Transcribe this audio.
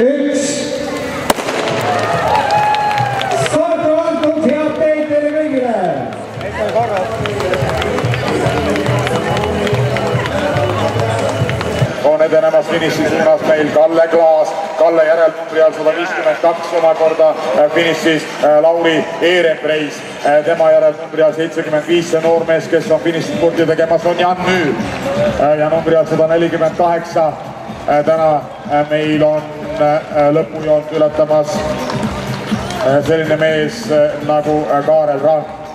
üks. starti antud, head teid teile kõigile. on edenemas finiši suunas meil Kalle Klaas, Kalle järel numbri all sada viiskümmend kaks omakorda äh, finišis äh, Lauri Eerenpreis, tema järel numbri all seitsekümmend viis, see noormees, kes on finišispurti tegemas, on Jan Müür ja numbri all sada nelikümmend kaheksa. Täna meil on lõpujoont ületamas selline mees nagu Kaarel Rahn